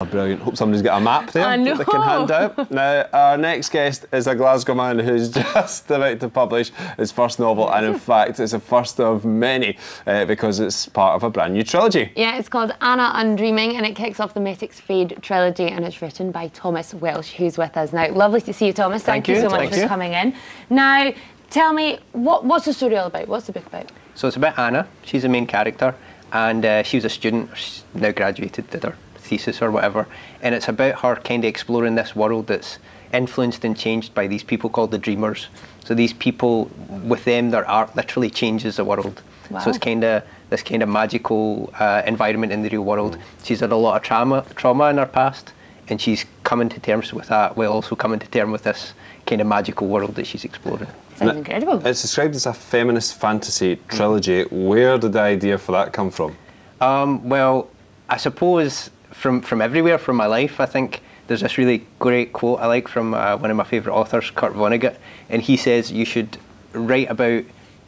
Oh, brilliant. Hope somebody's got a map there that they can hand out. Now, our next guest is a Glasgow man who's just about to publish his first novel, and in fact, it's the first of many uh, because it's part of a brand new trilogy. Yeah, it's called Anna Undreaming and it kicks off the Metiks Fade trilogy and it's written by Thomas Welsh, who's with us now. Lovely to see you, Thomas. Thank, Thank you. so much Thank for you. coming in. Now, tell me, what, what's the story all about? What's the book about? So it's about Anna. She's the main character, and uh, she was a student. She's now graduated, did her thesis or whatever, and it's about her kind of exploring this world that's influenced and changed by these people called the Dreamers. So these people, with them, their art literally changes the world. Wow. So it's kind of this kind of magical uh, environment in the real world. She's had a lot of trauma, trauma in her past, and she's coming to terms with that, while also coming to terms with this kind of magical world that she's exploring. Sounds Now, incredible. It's described as a feminist fantasy trilogy. Where did the idea for that come from? Um, well, I suppose from from everywhere from my life, I think there's this really great quote I like from uh, one of my favourite authors, Kurt Vonnegut, and he says you should write about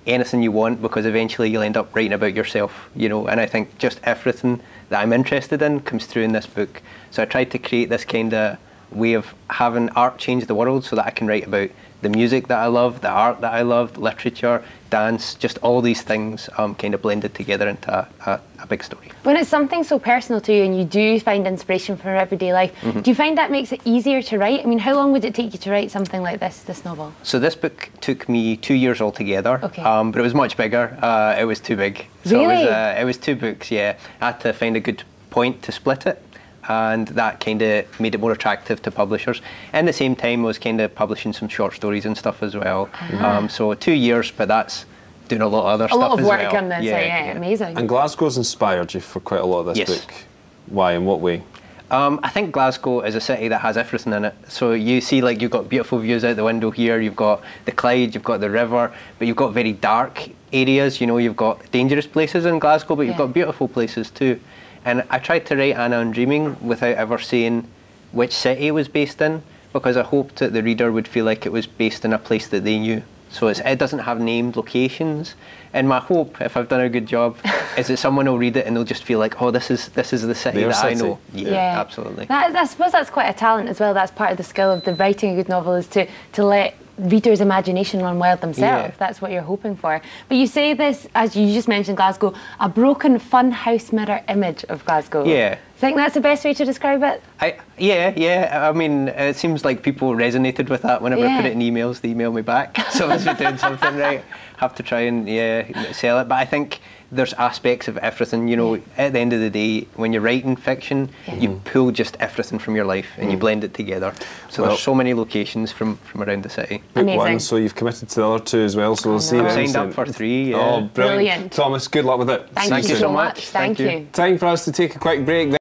anything you want because eventually you'll end up writing about yourself, you know. And I think just everything that I'm interested in comes through in this book. So I tried to create this kind of way of having art change the world so that I can write about the music that I love, the art that I love, literature, dance, just all these things um, kind of blended together into a, a, a big story. When it's something so personal to you and you do find inspiration from everyday life, Mm-hmm. do you find that makes it easier to write? I mean, how long would it take you to write something like this, this novel? So this book took me two years altogether. Okay. Um, but it was much bigger. Uh, it was too big. So it Really? was, uh, it was two books. Yeah. I had to find a good point to split it, and that kind of made it more attractive to publishers. And at the same time, I was kind of publishing some short stories and stuff as well. Um, so two years, but that's doing a lot of other A stuff A lot of as work well. on this, yeah, yeah, amazing. And Glasgow's inspired you for quite a lot of this Yes. book. Why? In what way? Um, I think Glasgow is a city that has everything in it. So you see, like you've got beautiful views out the window here. You've got the Clyde, you've got the river, but you've got very dark areas. You know, you've got dangerous places in Glasgow, but you've Yeah. got beautiful places too. And I tried to write Anna Undreaming without ever saying which city it was based in, because I hoped that the reader would feel like it was based in a place that they knew. So it's, it doesn't have named locations. And my hope, if I've done a good job, is that someone will read it and they'll just feel like, oh, this is this is the city Their that I city. know. Yeah, absolutely. That, I suppose that's quite a talent as well. That's part of the skill of the writing a good novel is to, to let readers' imagination run wild themselves. Yeah. That's what you're hoping for. But you say this, as you just mentioned, Glasgow, a broken fun house mirror image of Glasgow. Yeah. Think that's the best way to describe it? I, yeah, yeah. I mean, it seems like people resonated with that whenever I put it in emails. They email me back. So I was doing something right. Have to try and yeah sell it. But I think there's aspects of everything. You know, at the end of the day, when you're writing fiction, Yeah. you pull just everything from your life and you mm. blend it together. So Well- there's so many locations from from around the city. Book Amazing. one, so you've committed to the other two as well. So we'll see. I'm very signed up for three. Yeah. Oh, brilliant. Brilliant. Thomas, good luck with it. Thank, Thank you you so so much. much. Thank, Thank you. you. Time for us to take a quick break.